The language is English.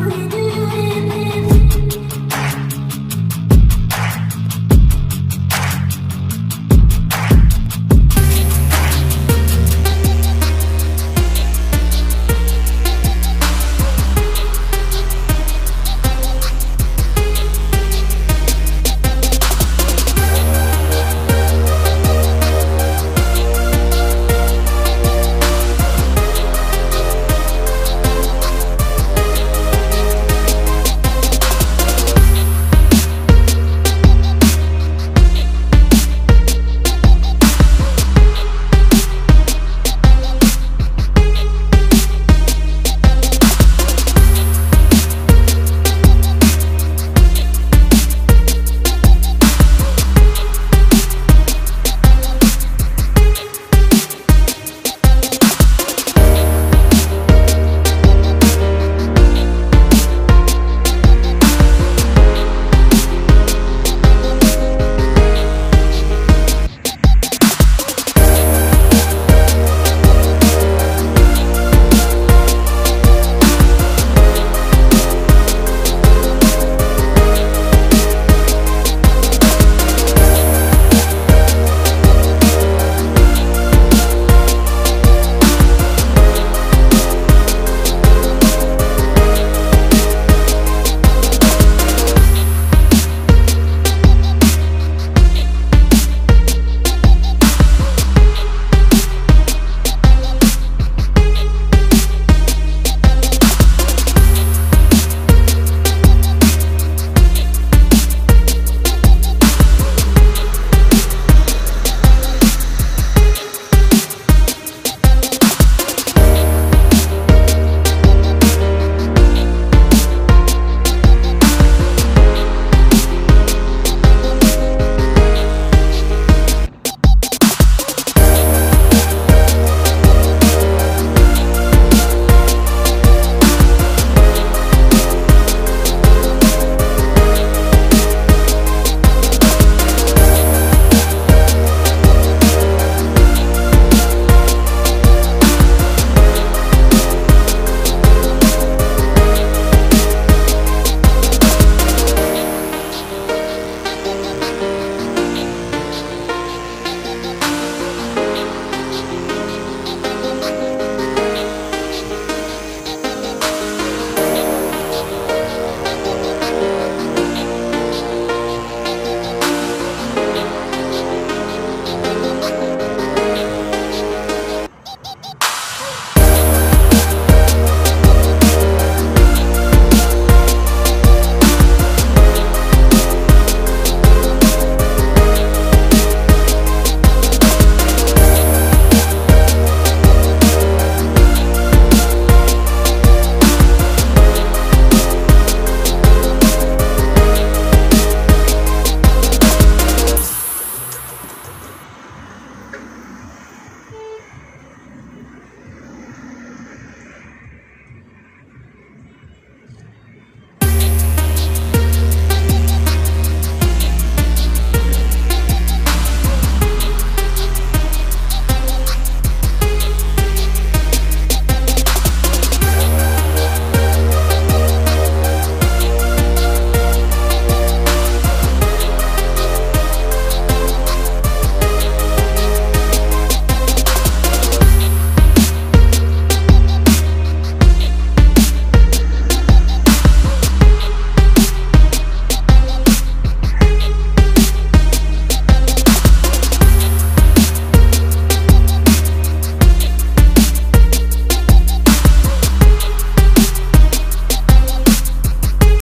Whatever you do.